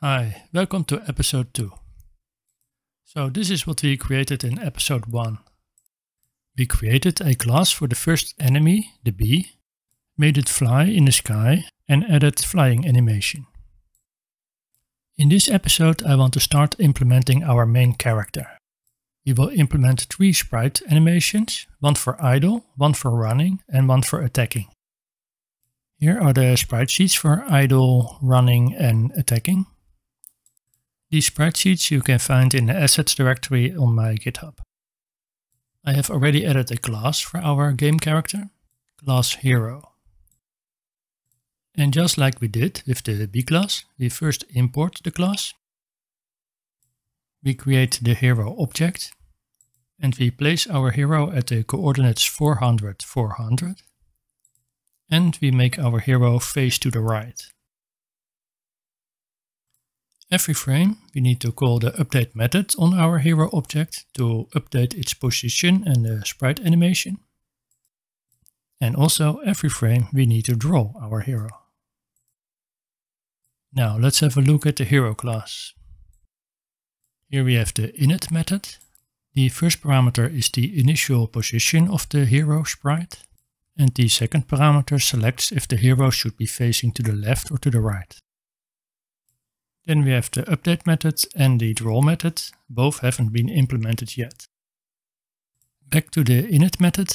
Hi, welcome to episode 2. So this is what we created in episode 1. We created a class for the first enemy, the bee, made it fly in the sky and added flying animation. In this episode I want to start implementing our main character. We will implement three sprite animations, one for idle, one for running and one for attacking. Here are the sprite sheets for idle, running and attacking. These sprite sheets you can find in the assets directory on my GitHub. I have already added a class for our game character, class hero. And just like we did with the Bee class, we first import the class. We create the hero object and we place our hero at the coordinates 400, 400. And we make our hero face to the right. Every frame we need to call the update method on our hero object to update its position and the sprite animation. And also every frame we need to draw our hero. Now let's have a look at the hero class. Here we have the init method. The first parameter is the initial position of the hero sprite. And the second parameter selects if the hero should be facing to the left or to the right. Then we have the update method and the draw method. Both haven't been implemented yet. Back to the init method.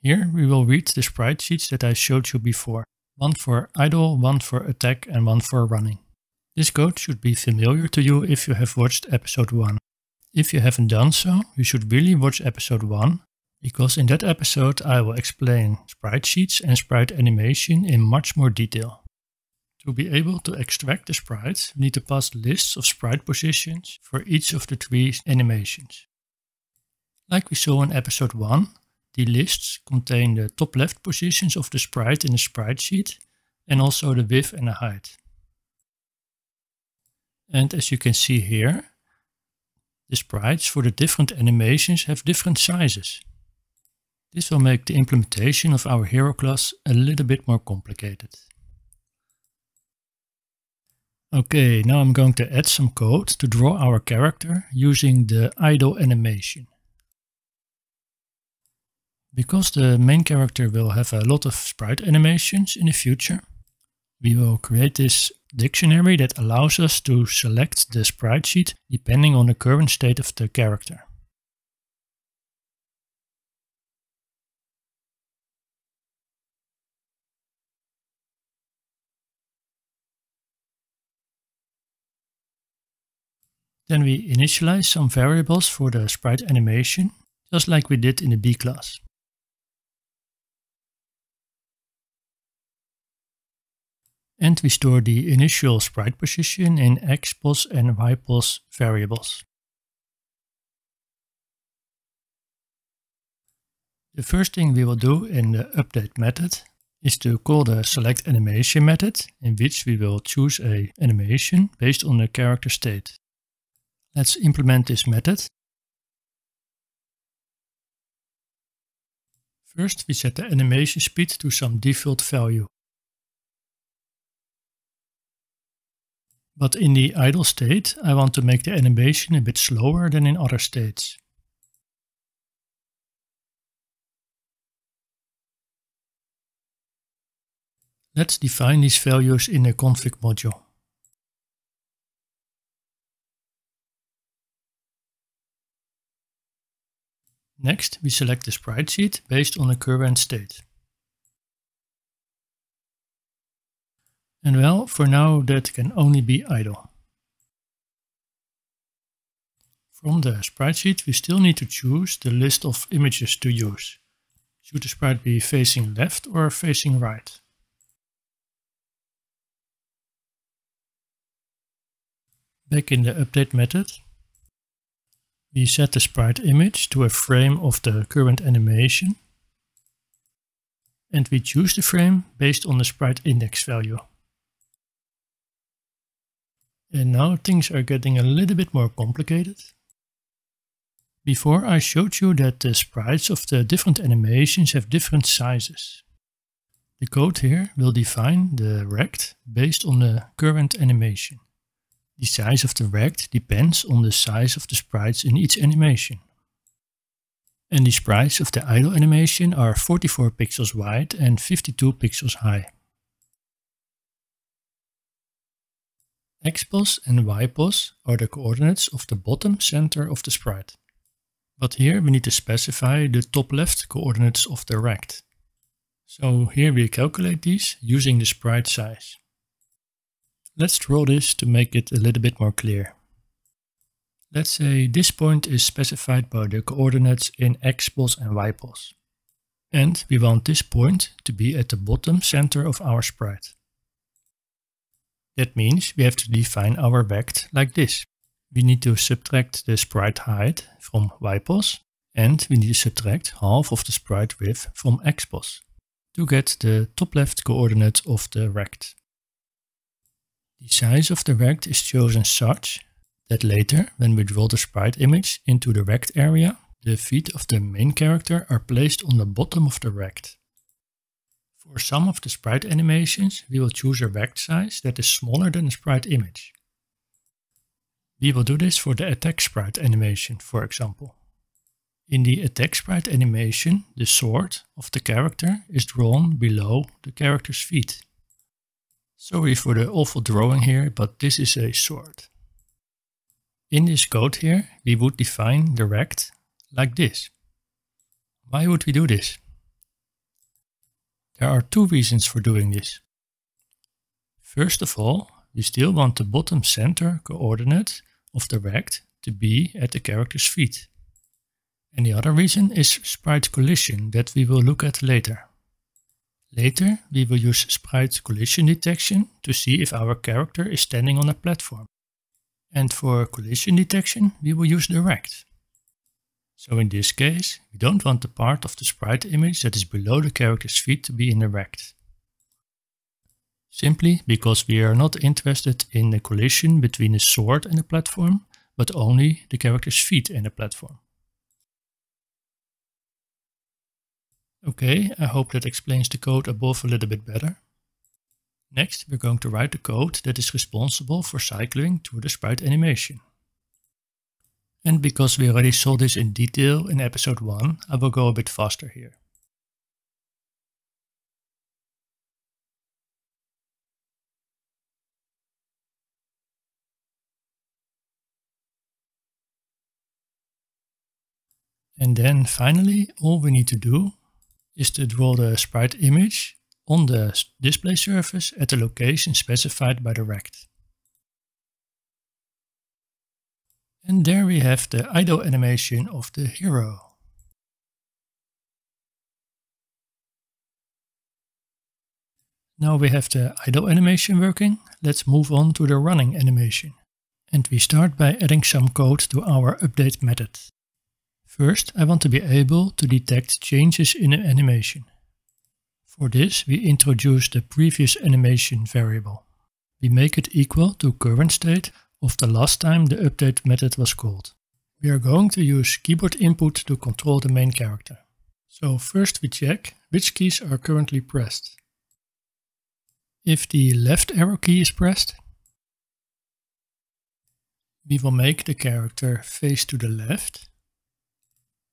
Here we will read the sprite sheets that I showed you before. One for idle, one for attack and one for running. This code should be familiar to you if you have watched episode 1. If you haven't done so, you should really watch episode 1, because in that episode I will explain sprite sheets and sprite animation in much more detail. To be able to extract the sprites, we need to pass lists of sprite positions for each of the three animations. Like we saw in episode 1, the lists contain the top left positions of the sprite in the sprite sheet and also the width and the height. And as you can see here, the sprites for the different animations have different sizes. This will make the implementation of our hero class a little bit more complicated. Okay, now I'm going to add some code to draw our character using the idle animation. Because the main character will have a lot of sprite animations in the future, we will create this dictionary that allows us to select the sprite sheet depending on the current state of the character. Then we initialize some variables for the sprite animation, just like we did in the Bee class. And we store the initial sprite position in xpos and ypos variables. The first thing we will do in the update method is to call the select animation method in which we will choose a animation based on the character state. Let's implement this method. First, we set the animation speed to some default value. But in the idle state, I want to make the animation a bit slower than in other states. Let's define these values in the config module. Next, we select the sprite sheet based on the current state. And well, for now that can only be idle. From the sprite sheet we still need to choose the list of images to use. Should the sprite be facing left or facing right? Back in the update method, we set the sprite image to a frame of the current animation. And we choose the frame based on the sprite index value. And now things are getting a little bit more complicated. Before I showed you that the sprites of the different animations have different sizes. The code here will define the rect based on the current animation. The size of the rect depends on the size of the sprites in each animation. And the sprites of the idle animation are 44 pixels wide and 52 pixels high. Xpos and Ypos are the coordinates of the bottom center of the sprite. But here we need to specify the top left coordinates of the rect. So here we calculate these using the sprite size. Let's draw this to make it a little bit more clear. Let's say this point is specified by the coordinates in xpos and ypos. And we want this point to be at the bottom center of our sprite. That means we have to define our rect like this. We need to subtract the sprite height from ypos and we need to subtract half of the sprite width from xpos to get the top left coordinate of the rect. The size of the rect is chosen such that later, when we draw the sprite image into the rect area, the feet of the main character are placed on the bottom of the rect. For some of the sprite animations, we will choose a rect size that is smaller than the sprite image. We will do this for the attack sprite animation, for example. In the attack sprite animation, the sword of the character is drawn below the character's feet. Sorry for the awful drawing here, but this is a sword. In this code here, we would define the rect like this. Why would we do this? There are two reasons for doing this. First of all, we still want the bottom center coordinate of the rect to be at the character's feet. And the other reason is sprite collision that we will look at later. Later, we will use sprite collision detection to see if our character is standing on a platform. And for collision detection, we will use the rect. So in this case, we don't want the part of the sprite image that is below the character's feet to be in the rect. Simply because we are not interested in the collision between the sword and the platform, but only the character's feet and the platform. Okay, I hope that explains the code above a little bit better. Next, we're going to write the code that is responsible for cycling through the sprite animation. And because we already saw this in detail in episode 1, I will go a bit faster here. And then finally, all we need to do is to draw the sprite image on the display surface at the location specified by the rect. And there we have the idle animation of the hero. Now we have the idle animation working, let's move on to the running animation. And we start by adding some code to our update method. First, I want to be able to detect changes in an animation. For this, we introduce the previous animation variable. We make it equal to current state of the last time the update method was called. We are going to use keyboard input to control the main character. So first we check which keys are currently pressed. If the left arrow key is pressed, we will make the character face to the left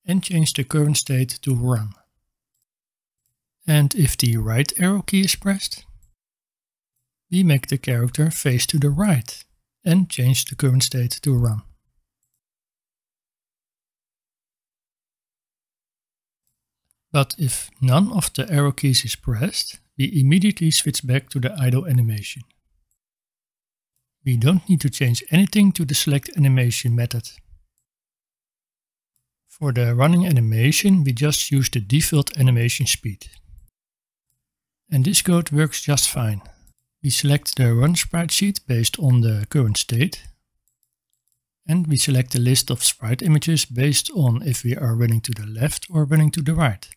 and change the current state to run. And if the right arrow key is pressed, we make the character face to the right and change the current state to run. But if none of the arrow keys is pressed, we immediately switch back to the idle animation. We don't need to change anything to the select animation method. For the running animation, we just use the default animation speed. And this code works just fine. We select the run sprite sheet based on the current state. And we select the list of sprite images based on if we are running to the left or running to the right.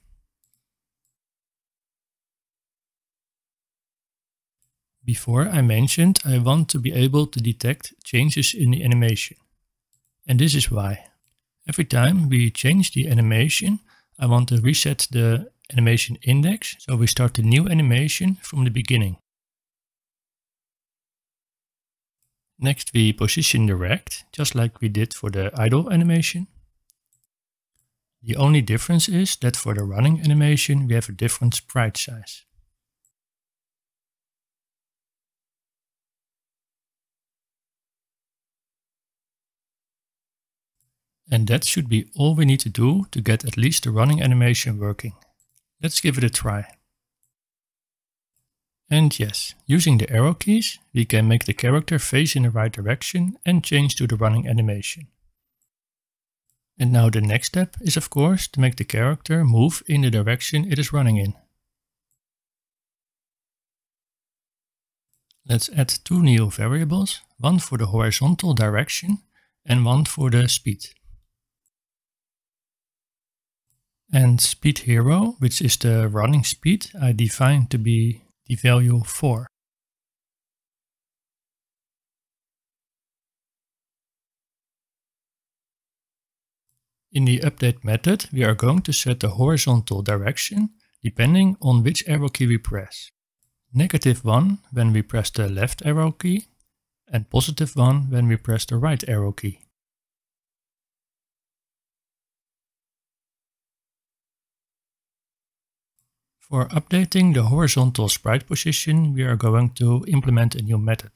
Before I mentioned I want to be able to detect changes in the animation. And this is why. Every time we change the animation, I want to reset the animation index, so we start the new animation from the beginning. Next we position the rect, just like we did for the idle animation. The only difference is that for the running animation we have a different sprite size. And that should be all we need to do to get at least the running animation working. Let's give it a try. And yes, using the arrow keys, we can make the character face in the right direction and change to the running animation. And now the next step is of course to make the character move in the direction it is running in. Let's add two new variables, one for the horizontal direction and one for the speed. And speed hero, which is the running speed, I define to be the value 4. In the update method, we are going to set the horizontal direction depending on which arrow key we press. Negative 1 when we press the left arrow key and positive 1 when we press the right arrow key. For updating the horizontal sprite position, we are going to implement a new method.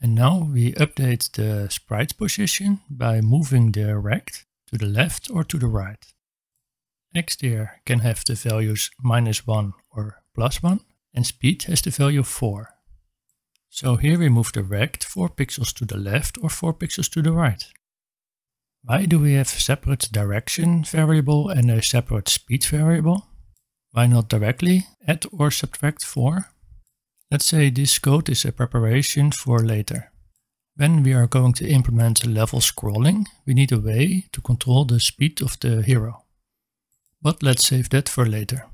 And now we update the sprite position by moving the rect to the left or to the right. X here can have the values minus 1 or plus 1 and speed has the value 4. So here we move the rect 4 pixels to the left or 4 pixels to the right. Why do we have a separate direction variable and a separate speed variable? Why not directly add or subtract 4? Let's say this code is a preparation for later. When we are going to implement level scrolling, we need a way to control the speed of the hero. But let's save that for later.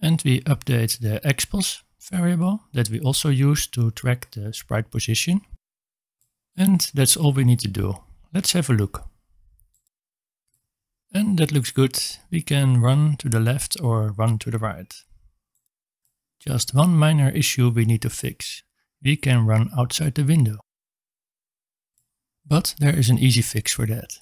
And we update the xpos variable that we also use to track the sprite position. And that's all we need to do. Let's have a look. And that looks good. We can run to the left or run to the right. Just one minor issue we need to fix. We can run outside the window. But there is an easy fix for that.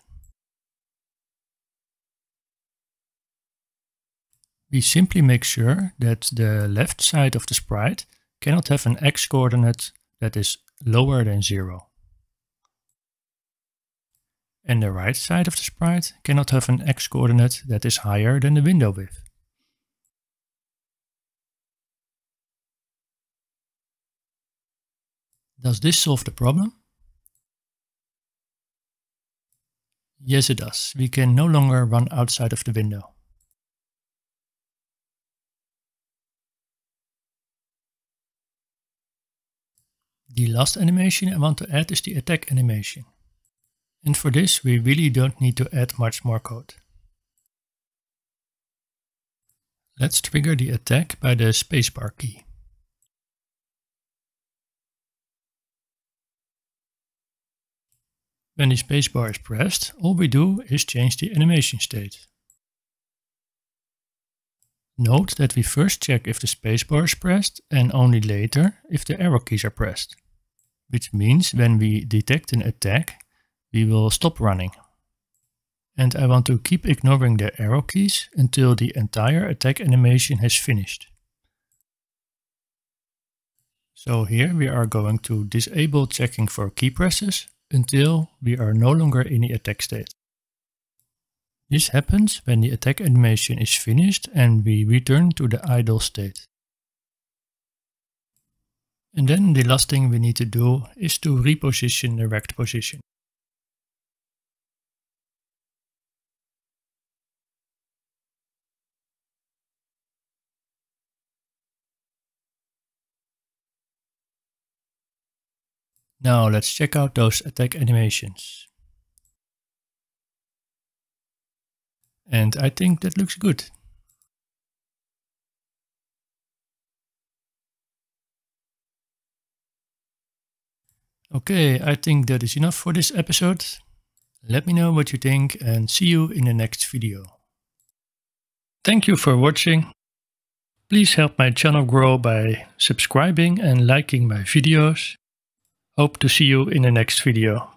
We simply make sure that the left side of the sprite cannot have an x coordinate that is lower than 0. And the right side of the sprite cannot have an x coordinate that is higher than the window width. Does this solve the problem? Yes it does. We can no longer run outside of the window. The last animation I want to add is the attack animation. And for this we really don't need to add much more code. Let's trigger the attack by the spacebar key. When the spacebar is pressed, all we do is change the animation state. Note that we first check if the spacebar is pressed and only later if the arrow keys are pressed which means when we detect an attack, we will stop running. And I want to keep ignoring the arrow keys until the entire attack animation has finished. So here we are going to disable checking for key presses until we are no longer in the attack state. This happens when the attack animation is finished and we return to the idle state. And then the last thing we need to do is to reposition the rect position. Now let's check out those attack animations. And I think that looks good. Okay, I think that is enough for this episode. Let me know what you think and see you in the next video. Thank you for watching. Please help my channel grow by subscribing and liking my videos. Hope to see you in the next video.